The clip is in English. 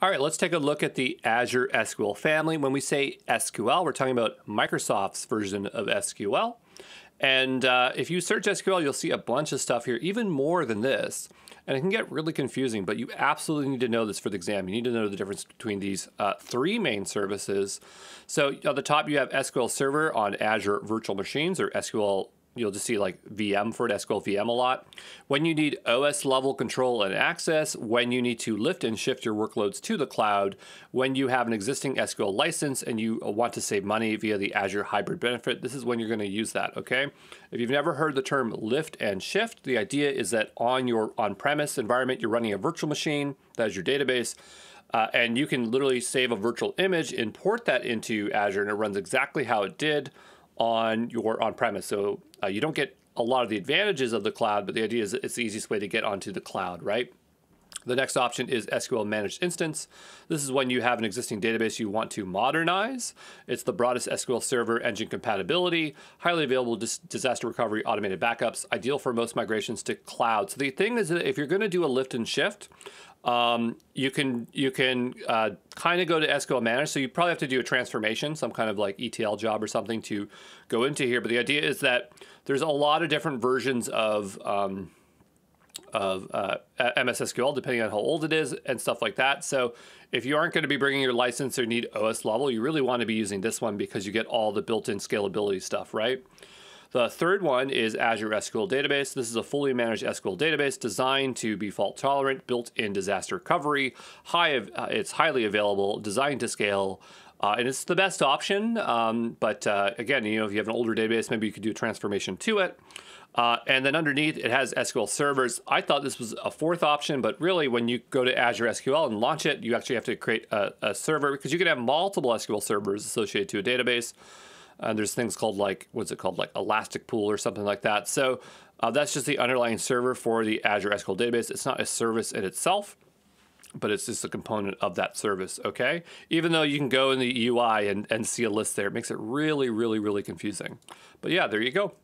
All right, let's take a look at the Azure SQL family. When we say SQL, we're talking about Microsoft's version of SQL. And uh, if you search SQL, you'll see a bunch of stuff here, even more than this. And it can get really confusing, but you absolutely need to know this for the exam. You need to know the difference between these uh, three main services. So at the top, you have SQL Server on Azure Virtual Machines or SQL You'll just see like VM for it, SQL VM a lot. When you need OS level control and access, when you need to lift and shift your workloads to the cloud, when you have an existing SQL license and you want to save money via the Azure Hybrid Benefit, this is when you're going to use that, okay? If you've never heard the term lift and shift, the idea is that on your on-premise environment, you're running a virtual machine, that is your database, uh, and you can literally save a virtual image, import that into Azure, and it runs exactly how it did on your on-premise. So uh, you don't get a lot of the advantages of the cloud, but the idea is it's the easiest way to get onto the cloud, right? The next option is SQL Managed Instance. This is when you have an existing database you want to modernize. It's the broadest SQL Server engine compatibility, highly available dis disaster recovery automated backups, ideal for most migrations to cloud. So the thing is that if you're going to do a lift and shift, um, you can you can uh, kind of go to SQL Manage. So you probably have to do a transformation, some kind of like ETL job or something to go into here. But the idea is that there's a lot of different versions of um, of uh, depending on how old it is and stuff like that. So if you aren't going to be bringing your license or need OS level, you really want to be using this one because you get all the built-in scalability stuff, right? The third one is Azure SQL Database. This is a fully managed SQL database designed to be fault tolerant, built in disaster recovery. High, uh, it's highly available, designed to scale. Uh, and it's the best option. Um, but uh, again, you know, if you have an older database, maybe you could do a transformation to it. Uh, and then underneath, it has SQL servers. I thought this was a fourth option, but really, when you go to Azure SQL and launch it, you actually have to create a, a server because you can have multiple SQL servers associated to a database. And there's things called like, what's it called, like Elastic Pool or something like that. So uh, that's just the underlying server for the Azure SQL database. It's not a service in itself, but it's just a component of that service, okay? Even though you can go in the UI and, and see a list there, it makes it really, really, really confusing. But yeah, there you go.